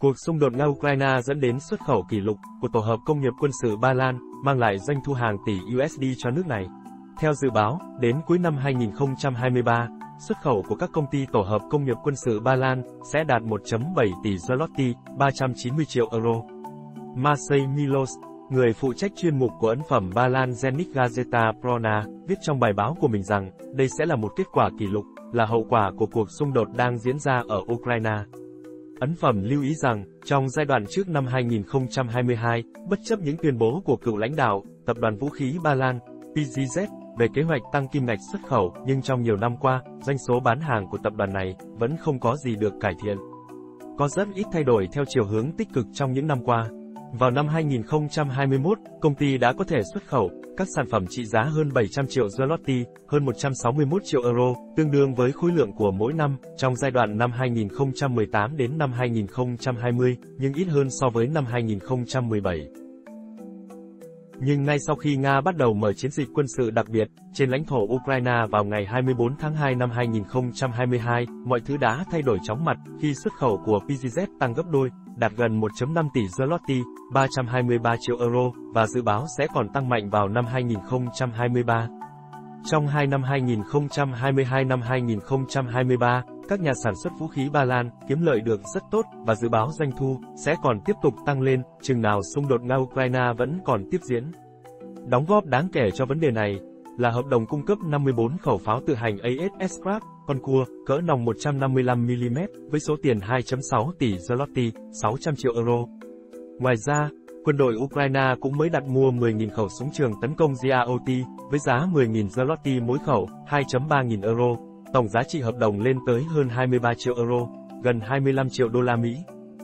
Cuộc xung đột Nga-Ukraine dẫn đến xuất khẩu kỷ lục của tổ hợp công nghiệp quân sự Ba Lan, mang lại doanh thu hàng tỷ USD cho nước này. Theo dự báo, đến cuối năm 2023, xuất khẩu của các công ty tổ hợp công nghiệp quân sự Ba Lan sẽ đạt 1.7 tỷ zloty, 390 triệu euro. Marcel Milos, người phụ trách chuyên mục của ấn phẩm Ba Lan Zenit Gazeta Prona, viết trong bài báo của mình rằng, đây sẽ là một kết quả kỷ lục, là hậu quả của cuộc xung đột đang diễn ra ở Ukraine. Ấn phẩm lưu ý rằng, trong giai đoạn trước năm 2022, bất chấp những tuyên bố của cựu lãnh đạo, tập đoàn vũ khí Ba Lan, PGZ, về kế hoạch tăng kim ngạch xuất khẩu, nhưng trong nhiều năm qua, doanh số bán hàng của tập đoàn này vẫn không có gì được cải thiện. Có rất ít thay đổi theo chiều hướng tích cực trong những năm qua. Vào năm 2021, công ty đã có thể xuất khẩu các sản phẩm trị giá hơn 700 triệu zloty, hơn 161 triệu euro, tương đương với khối lượng của mỗi năm trong giai đoạn năm 2018 đến năm 2020, nhưng ít hơn so với năm 2017. Nhưng ngay sau khi Nga bắt đầu mở chiến dịch quân sự đặc biệt trên lãnh thổ Ukraine vào ngày 24 tháng 2 năm 2022, mọi thứ đã thay đổi chóng mặt khi xuất khẩu của PGZ tăng gấp đôi, đạt gần 1.5 tỷ zloty, 323 triệu euro, và dự báo sẽ còn tăng mạnh vào năm 2023. Trong hai năm 2022 năm 2023, các nhà sản xuất vũ khí Ba Lan kiếm lợi được rất tốt và dự báo doanh thu sẽ còn tiếp tục tăng lên, chừng nào xung đột Nga-Ukraine vẫn còn tiếp diễn. Đóng góp đáng kể cho vấn đề này là hợp đồng cung cấp 54 khẩu pháo tự hành AS Scrap, con cua, cỡ nòng 155mm, với số tiền 2.6 tỷ zloty, 600 triệu euro. Ngoài ra, quân đội Ukraine cũng mới đặt mua 10.000 khẩu súng trường tấn công GAOT, với giá 10.000 zloty mỗi khẩu, 2.3 nghìn euro. Tổng giá trị hợp đồng lên tới hơn 23 triệu euro, gần 25 triệu đô la Mỹ.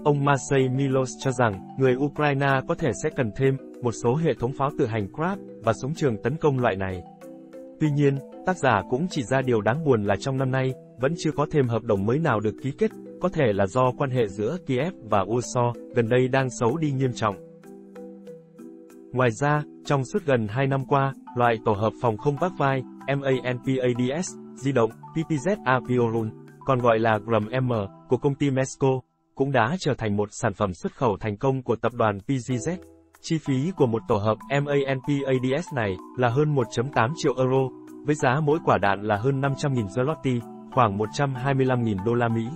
Ông Marcel Milos cho rằng, người Ukraine có thể sẽ cần thêm một số hệ thống pháo tự hành Krab và súng trường tấn công loại này. Tuy nhiên, tác giả cũng chỉ ra điều đáng buồn là trong năm nay, vẫn chưa có thêm hợp đồng mới nào được ký kết, có thể là do quan hệ giữa Kiev và Warsaw gần đây đang xấu đi nghiêm trọng. Ngoài ra, trong suốt gần 2 năm qua, loại tổ hợp phòng không vác vai, MANPADS, di động, PPZ Apiolun, còn gọi là GRM-M, của công ty Mesco, cũng đã trở thành một sản phẩm xuất khẩu thành công của tập đoàn PGZ. Chi phí của một tổ hợp MANPADS này là hơn 1.8 triệu euro, với giá mỗi quả đạn là hơn 500.000 zloty, khoảng 125.000 đô la Mỹ.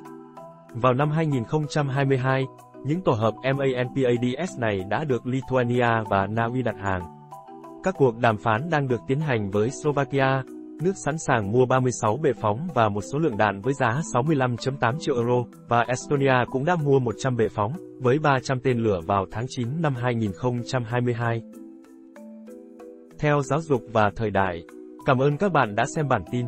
Vào năm 2022, những tổ hợp MANPADS này đã được Lithuania và Na Uy đặt hàng. Các cuộc đàm phán đang được tiến hành với Slovakia, nước sẵn sàng mua 36 bệ phóng và một số lượng đạn với giá 65.8 triệu euro, và Estonia cũng đã mua 100 bệ phóng, với 300 tên lửa vào tháng 9 năm 2022. Theo giáo dục và thời đại, cảm ơn các bạn đã xem bản tin.